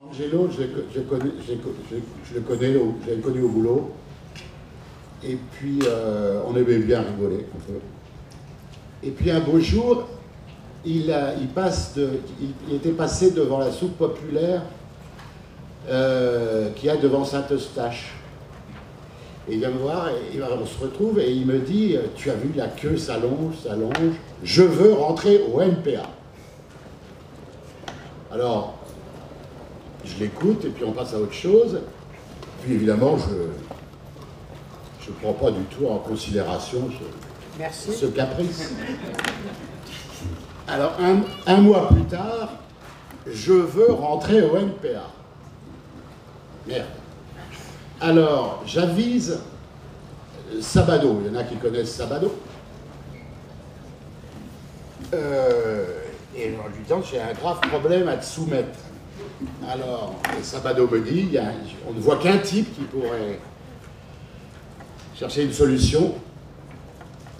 Angelo, je, le connais, connu au boulot. Et puis, euh, on aimait bien rigoler un peu. Et puis, un beau jour, il, était passé devant la soupe populaire euh, qu'il y a devant Saint-Eustache. Et il vient me voir, on se retrouve, et il me dit Tu as vu la queue s'allonge, s'allonge, je veux rentrer au MPA. Alors, je l'écoute, et puis on passe à autre chose. Puis évidemment, je ne prends pas du tout en considération ce, ce caprice. Alors, un, un, mois plus tard, je veux rentrer au MPA. Merde. Alors, j'avise Sabado. Il y en a qui connaissent Sabado. Euh, et en lui disant j'ai un grave problème à te soumettre. Alors, Sabado me dit on ne voit qu'un type qui pourrait chercher une solution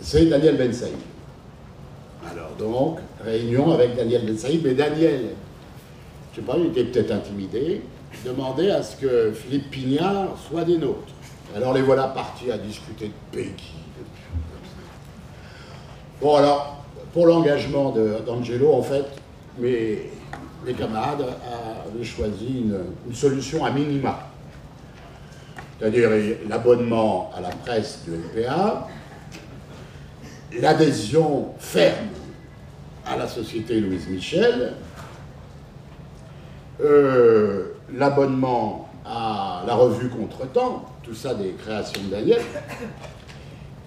c'est Daniel Ben Saïd. Alors, donc, réunion avec Daniel Ben Saïd, mais Daniel, je ne sais pas, il était peut-être intimidé demandait à ce que Philippe Pignard soit des nôtres. Alors les voilà partis à discuter de Peggy. Bon alors, pour l'engagement d'Angelo, en fait, mes, mes, camarades avaient choisi une, solution à minima. C'est-à-dire l'abonnement à la presse du LPA, l'adhésion ferme à la société Louise Michel, euh, l'abonnement à la revue Contretemps, tout ça des créations Daniel,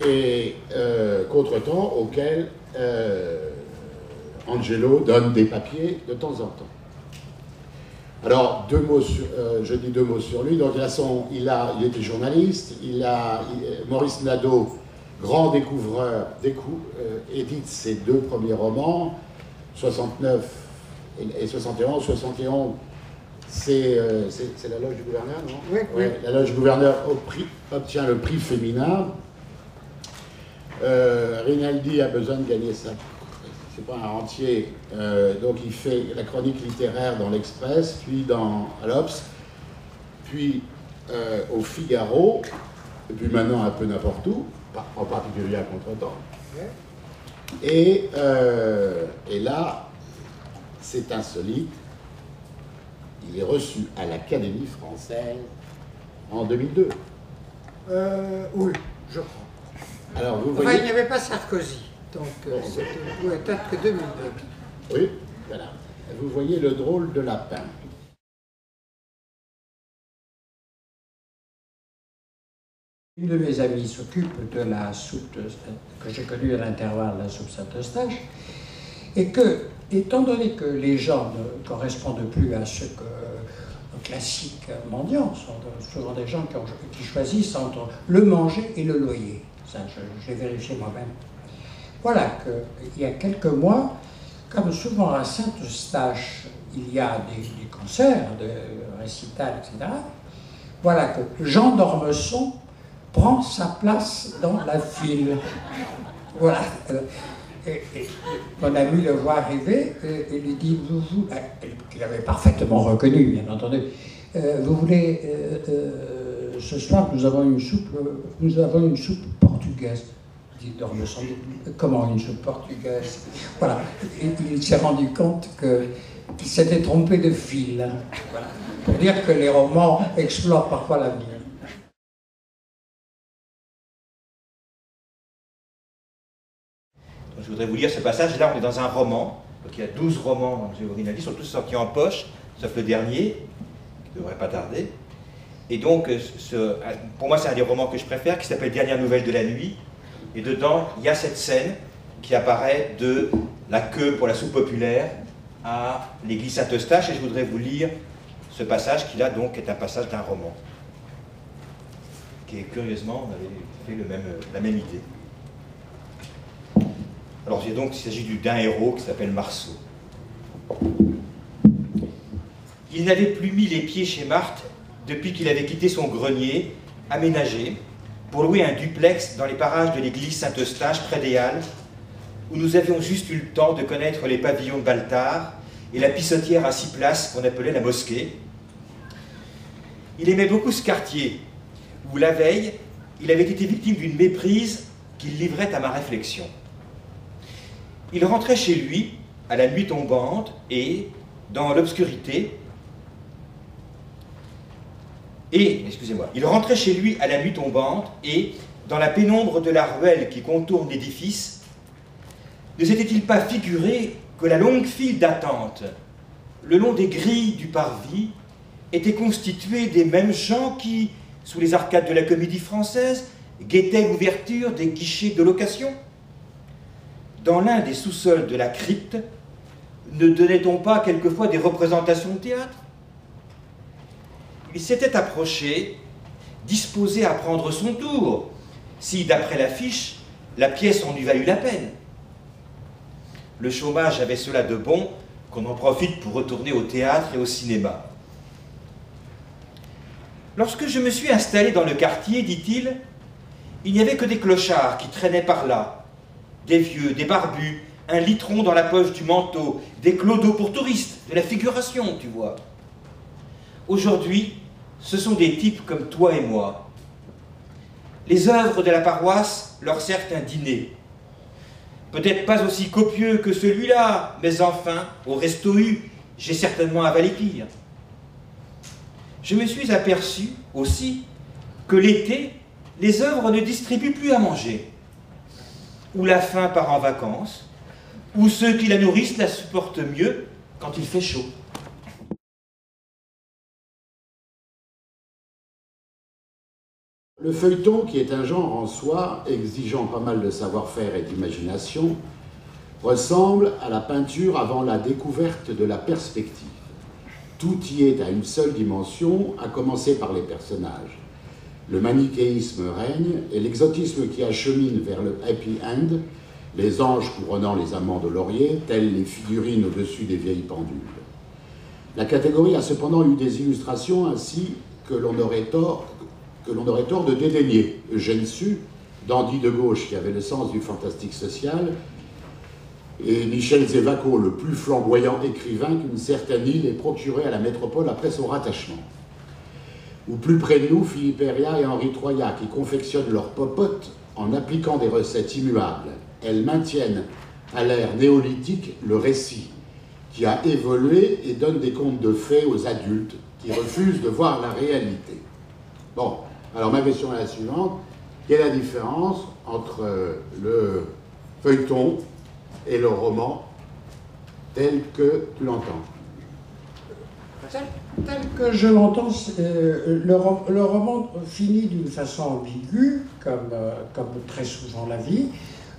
et euh, Contretemps auquel euh, Angelo donne des papiers de temps en temps. Alors, deux mots sur, euh, je dis deux mots sur lui. Donc, il, a son, il, a, il était journaliste. Il a, Maurice Nadeau, grand découvreur, décou, édite ses deux premiers romans, 69 et 71. 71, euh, c'est la loge du gouverneur, non? Oui, oui. La loge du gouverneur obtient le prix féminin. Euh, Rinaldi a besoin de gagner ça. C'est pas un rentier. Euh, donc il fait la chronique littéraire dans l'Express, puis dans l'Obs, puis euh, au Figaro, et puis maintenant un peu n'importe où, en particulier à Contretemps. Et, et là, c'est insolite il est reçu à l'Académie française en 2002. Euh, oui, je crois. Alors, vous enfin, il n'y avait pas Sarkozy, donc euh, c'était ouais, peut-être que 2002. Oui, voilà. Vous voyez le drôle de lapin. Une de mes amies s'occupe de la soupe que j'ai connue à l'intervalle, la soupe Saint-Eustache, et que étant donné que les gens ne correspondent plus à ce que le classique mendiant sont souvent des gens qui, choisissent entre le manger et le loyer. Ça, j'ai vérifié moi-même. Voilà qu'il y a quelques mois, comme souvent à Saint-Eustache, il y a des, concerts, des récitals, etc. Voilà que Jean d'Ormesson prend sa place dans la file. Voilà. Et, mon ami le voit arriver et, lui dit, vous, vous, qu'il avait parfaitement reconnu, bien entendu, euh, vous voulez, euh, euh, ce soir, nous avons une soupe, nous avons une soupe portugaise. Comment une soupe portugaise Voilà. Et, il s'est rendu compte qu'il s'était trompé de fil. Voilà. Pour dire que les romans explorent parfois l'avenir. je voudrais vous lire ce passage. Là, on est dans un roman. Donc, il y a 12 romans dans Rinaldi, ils sont tous sortis en poche, sauf le dernier, qui ne devrait pas tarder. Et donc, ce, pour moi, c'est un des romans que je préfère, qui s'appelle Dernière nouvelle de la nuit. Et dedans, il y a cette scène qui apparaît de la queue pour la soupe populaire à l'église Saint-Eustache. Et je voudrais vous lire ce passage qui, là, donc, est un passage d'un roman. Qui est, curieusement, on avait fait la même idée. Alors donc, il s'agit d'un héros qui s'appelle Marceau. Il n'avait plus mis les pieds chez Marthe depuis qu'il avait quitté son grenier, aménagé, pour louer un duplex dans les parages de l'église Saint-Eustache, près des Halles, où nous avions juste eu le temps de connaître les pavillons de Baltard et la pissotière à six places qu'on appelait la mosquée, Il aimait beaucoup ce quartier, où la veille, il avait été victime d'une méprise qu'il livrait à ma réflexion. Il rentrait chez lui à la nuit tombante et, dans l'obscurité, et, excusez-moi, il rentrait chez lui à la nuit tombante et, dans la pénombre de la ruelle qui contourne l'édifice, ne s'était-il pas figuré que la longue file d'attente, le long des grilles du parvis, était constituée des mêmes gens qui, sous les arcades de la comédie française, guettaient l'ouverture des guichets de location? Dans l'un des sous-sols de la crypte, ne donnait-on pas quelquefois des représentations de théâtre? Il s'était approché, disposé à prendre son tour, si, d'après l'affiche, la pièce en eût valu la peine. Le chômage avait cela de bon qu'on en profite pour retourner au théâtre et au cinéma. Lorsque je me suis installé dans le quartier, dit-il, il n'y avait que des clochards qui traînaient par là, des vieux, des barbus, un litron dans la poche du manteau, des clodos pour touristes, de la figuration, tu vois. Aujourd'hui, ce sont des types comme toi et moi. Les œuvres de la paroisse leur servent un dîner. Peut-être pas aussi copieux que celui-là, mais enfin, au resto j'ai certainement avalé pire. Je me suis aperçu aussi que l'été, les œuvres ne distribuent plus à manger. Ou la faim part en vacances, ou ceux qui la nourrissent la supportent mieux quand il fait chaud. Le feuilleton, qui est un genre en soi, exigeant pas mal de savoir-faire et d'imagination, ressemble à la peinture avant la découverte de la perspective. Tout y est à une seule dimension, à commencer par les personnages. Le manichéisme règne et l'exotisme qui achemine vers le happy end, les anges couronnant les amants de laurier, telles les figurines au-dessus des vieilles pendules. La catégorie a cependant eu des illustrations ainsi que l'on aurait tort, que l'on aurait tort de dédaigner. Eugène Sue, dandy de gauche qui avait le sens du fantastique social, et Michel Zévaco, le plus flamboyant écrivain qu'une certaine île ait procuré à la métropole après son rattachement. Ou plus près de nous, Philippe Heria et Henri Troyat, qui confectionnent leurs popotes en appliquant des recettes immuables. Elles maintiennent à l'ère néolithique le récit, qui a évolué et donne des contes de fées aux adultes qui refusent de voir la réalité. Bon, alors ma question est la suivante. Quelle est la différence entre le feuilleton et le roman tel que tu l'entends? Tel, que je l'entends, euh, le, roman finit d'une façon ambiguë, comme, euh, comme très souvent la vie.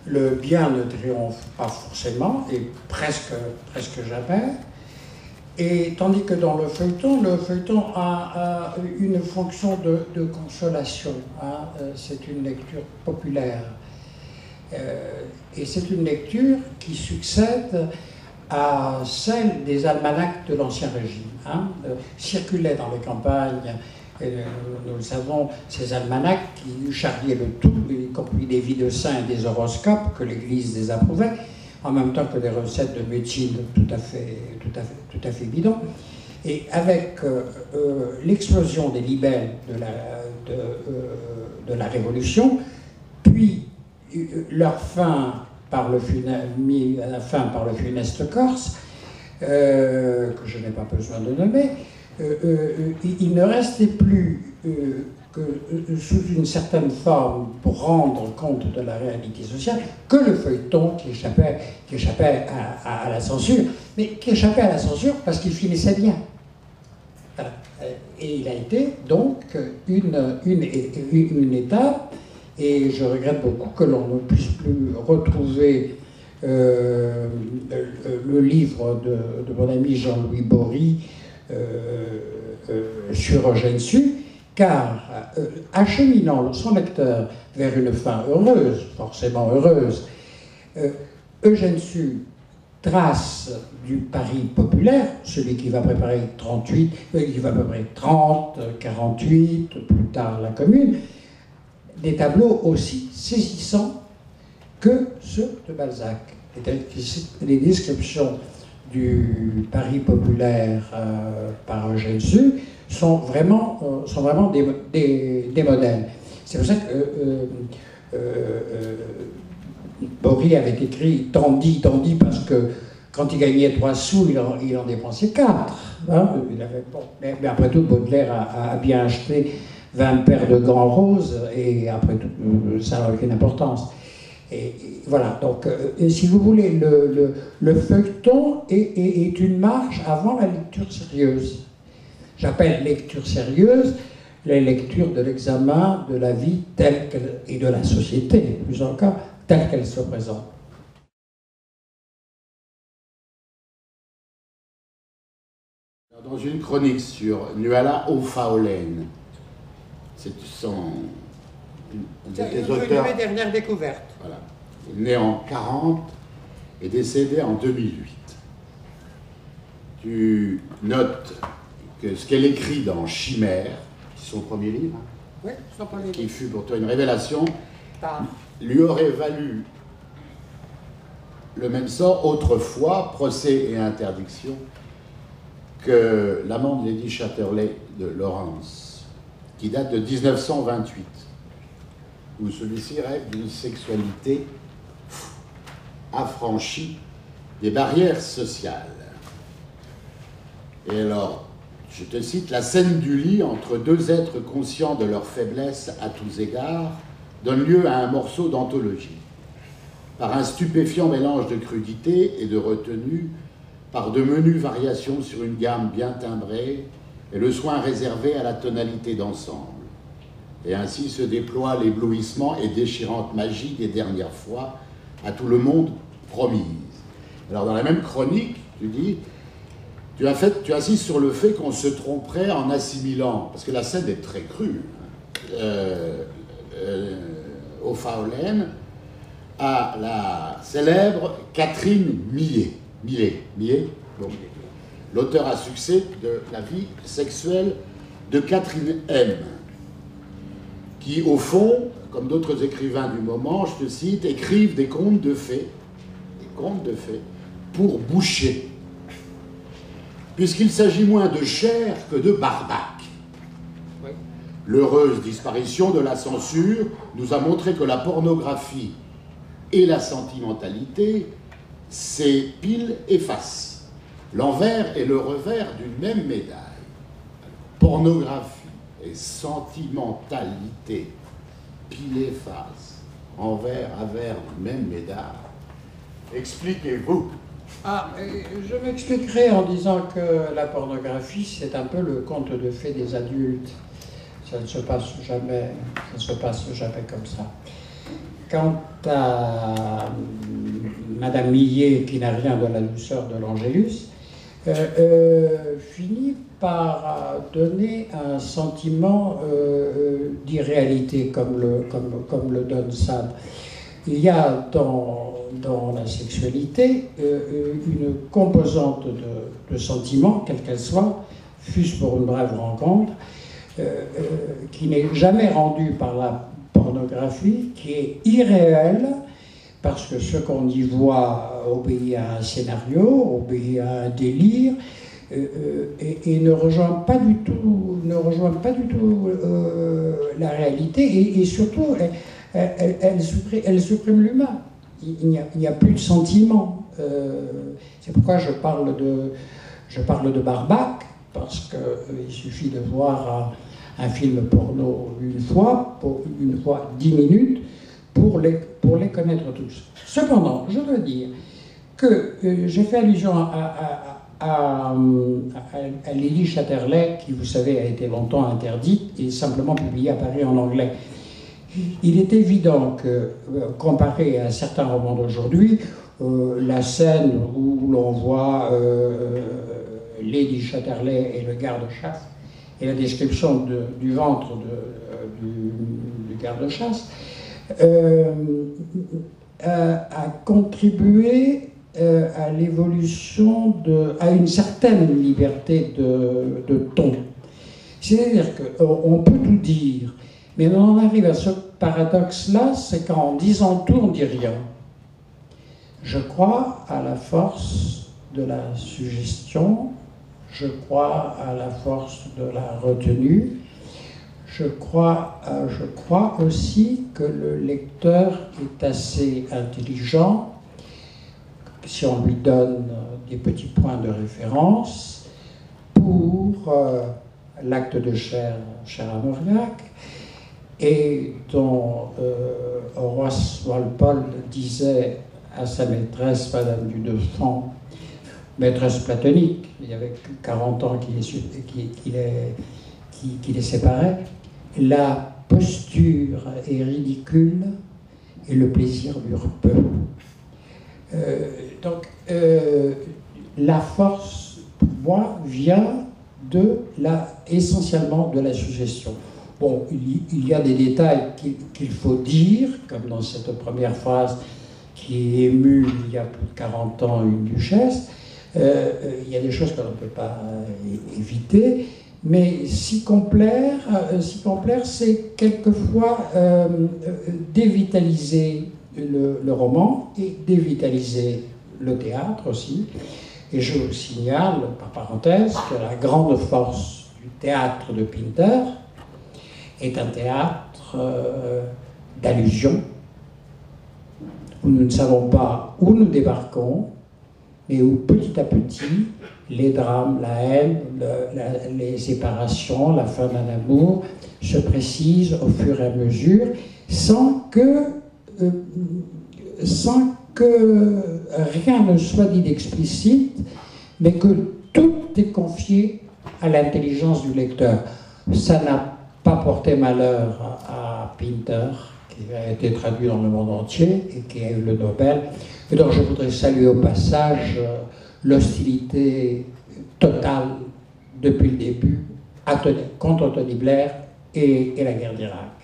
Le bien ne triomphe pas forcément, et presque, presque jamais. Et tandis que dans le feuilleton, le feuilleton a, une fonction de, consolation. Hein. Euh, c'est une lecture populaire. et c'est une lecture qui succède à celle des almanachs de l'Ancien Régime. Hein, euh, circulaient dans les campagnes, euh, nous le savons, ces almanachs qui charriaient le tout, y compris des vies de saints et des horoscopes que l'Église désapprouvait, en même temps que des recettes de médecine tout à fait, tout à fait, tout à fait bidons. Et avec euh, l'explosion des libelles de la, la Révolution, puis leur fin par le fin par le funeste Corse, euh, que je n'ai pas besoin de nommer, euh, euh, il ne restait plus que sous une certaine forme pour rendre compte de la réalité sociale que le feuilleton qui échappait, qui échappait à, la censure, mais qui échappait à la censure parce qu'il finissait bien. Et il a été donc une, étape et je regrette beaucoup que l'on ne puisse plus retrouver euh, le livre de, mon ami Jean-Louis Bory euh, euh, sur Eugène Sue, car acheminant son lecteur vers une fin heureuse, forcément heureuse, Eugène Sue trace du Paris populaire, celui qui va préparer 38, qui va préparer 30, 48, plus tard la Commune, des tableaux aussi saisissants que ceux de Balzac. Les descriptions du Paris populaire euh, par Jésus sont vraiment, euh, sont vraiment des, des, modèles. C'est pour ça que euh, euh, Bory avait écrit Tandy, Tandy, parce que quand il gagnait 3 sous, il en, il en dépensait 4. Hein mais, après tout, Baudelaire a, bien acheté 20 paires de gants roses, et après tout, ça n'a aucune importance. Et, voilà, donc si vous voulez, le, le, le feuilleton est, est, une marche avant la lecture sérieuse. J'appelle lecture sérieuse les lectures de l'examen de la vie telle qu'elle et de la société, plus encore, telle qu'elle se présente. Dans une chronique sur Nuala O'Faulen, c'est son un des auteurs. Une dernière découverte. Voilà. Né en 40 et décédé en 2008. Tu notes que ce qu'elle écrit dans Chimère, son premier livre, oui, son premier qui fut pour toi une révélation, ah. lui aurait valu le même sort autrefois, procès et interdiction, que l'amant de Lady Chatterley de Lawrence, qui date de 1928, où celui-ci rêve d'une sexualité affranchie des barrières sociales. Et alors, je te cite, la scène du lit entre deux êtres conscients de leur faiblesse à tous égards donne lieu à un morceau d'anthologie. Par un stupéfiant mélange de crudité et de retenue, par de menues variations sur une gamme bien timbrée et le soin réservé à la tonalité d'ensemble. Et ainsi se déploie l'éblouissement et déchirante magie des dernières fois à tout le monde promise. Alors dans la même chronique, tu dis, tu, as fait, tu insistes sur le fait qu'on se tromperait en assimilant, parce que la scène est très crue, au Faulen, à la célèbre Catherine Millet. Millet, Millet l'auteur à succès de La vie sexuelle de Catherine M., qui, au fond, comme d'autres écrivains du moment, je te cite, écrivent des contes de fées, des contes de fées, pour boucher puisqu'il s'agit moins de chair que de barbac. L'heureuse disparition de la censure nous a montré que la pornographie et la sentimentalité, c'est pile et face, l'envers et le revers d'une même médaille. Pornographie et sentimentalité, pile et face, envers à verre d'une même médaille. Expliquez-vous. Ah, je m'expliquerai en disant que la pornographie, c'est un peu le conte de fées des adultes. Ça ne se passe jamais, ça se passe jamais comme ça. Quant à Madame Millet, qui n'a rien de la douceur de l'Angélus, euh, euh, finit par donner un sentiment euh, d'irréalité, comme le, comme, comme le donne Sade. Il y a dans dans la sexualité euh, euh, une composante de, de sentiment, quelle qu'elle soit, fût-ce pour une brève rencontre, euh, qui n'est jamais rendue par la pornographie, qui est irréelle, parce que ce qu'on y voit obéit à un scénario, obéit à un délire, et, ne rejoint pas du tout, ne rejoint pas du tout la réalité, et, surtout, elle supprime l'humain il n'y a, plus de sentiments. Euh, c'est pourquoi je parle de, je parle de Barbac, parce qu'il euh, suffit de voir un, film porno une fois, une fois dix minutes, pour les, pour les connaître tous. Cependant, je dois dire que euh, j'ai fait allusion à, à, à, à, Lily Chatterley, qui, vous savez, a été longtemps interdite et simplement publiée à Paris en anglais. Il est évident que, euh, comparé à certains romans d'aujourd'hui, euh, la scène où l'on voit euh, Lady Chatterley et le garde-chasse, et la description de, du ventre du, garde-chasse, a, contribué à l'évolution, à une certaine liberté de, de ton. C'est-à-dire qu'on peut tout dire, mais on en arrive à ce paradoxe-là, c'est qu'en disant tout, on dit rien. Je crois à la force de la suggestion, je crois à la force de la retenue. Je crois, euh, aussi que le lecteur est assez intelligent si on lui donne des petits points de référence pour euh, l'acte de chair, cher Mauriac, et dont euh, Horace Walpole disait à sa maîtresse, Madame du Deffand, maîtresse platonique, il y avait 40 ans qu'il est, qui, les séparait, la posture est ridicule et le plaisir dure peu. Euh, donc, euh, la force, pour moi, vient de la, essentiellement de la suggestion. Bon, il y a des détails qu'il faut dire, comme dans cette première phrase qui émue il y a plus de 40 ans une duchesse. Euh, euh, il y a des choses qu'on ne peut pas éviter, mais si complaire c'est quelquefois dévitaliser le, le, roman et dévitaliser le théâtre aussi. Et je vous signale, par parenthèse, que la grande force du théâtre de Pinter est un théâtre euh, d'allusion, où nous ne savons pas où nous débarquons, mais où petit à petit, les drames, la haine, les séparations, la fin d'un amour se précisent au fur et à mesure, sans que, euh, sans que rien ne soit dit d'explicite, mais que tout est confié à l'intelligence du lecteur. Ça n'a pas porté malheur à Pinter, qui a été traduit dans le monde entier et qui a eu le Nobel. Et donc je voudrais saluer au passage euh, l'hostilité totale depuis le début contre Tony Blair et, et la guerre d'Irak.